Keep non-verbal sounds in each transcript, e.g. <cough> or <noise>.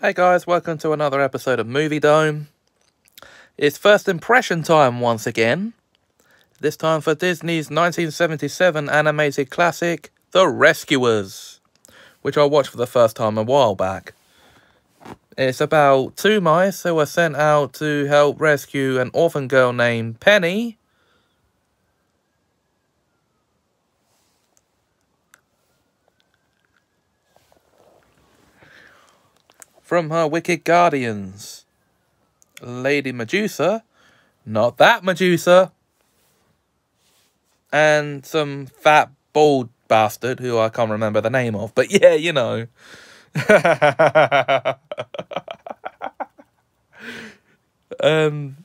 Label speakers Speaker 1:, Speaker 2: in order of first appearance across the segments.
Speaker 1: Hey guys, welcome to another episode of Movie Dome. It's first impression time once again. This time for Disney's 1977 animated classic, The Rescuers, which I watched for the first time a while back. It's about two mice who are sent out to help rescue an orphan girl named Penny. From her wicked guardians. Lady Medusa, not that Medusa, and some fat bald bastard who I can't remember the name of, but <laughs> yeah, you know. <laughs> um,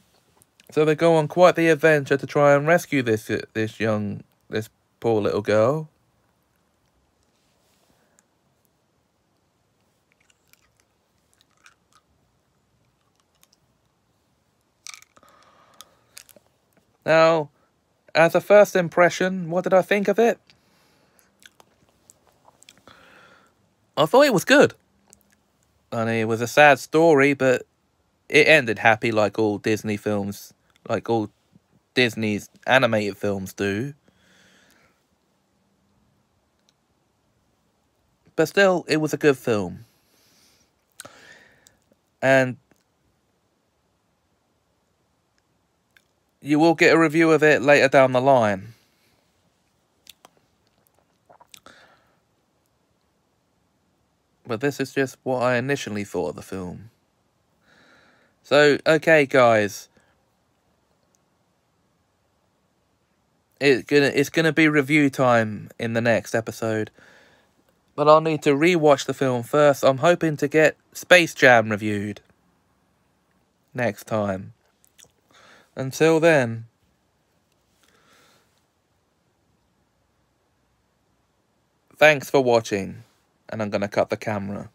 Speaker 1: so they go on quite the adventure to try and rescue this this young this poor little girl. Now, as a first impression, what did I think of it? I thought it was good. I mean, it was a sad story, but it ended happy like all Disney films, like all Disney's animated films do. But still, it was a good film. And you will get a review of it later down the line. But this is just what I initially thought of the film. So, okay, guys. It's gonna it's gonna be review time in the next episode. But I'll need to rewatch the film first. I'm hoping to get Space Jam reviewed next time. Until then, thanks for watching, and I'm going to cut the camera.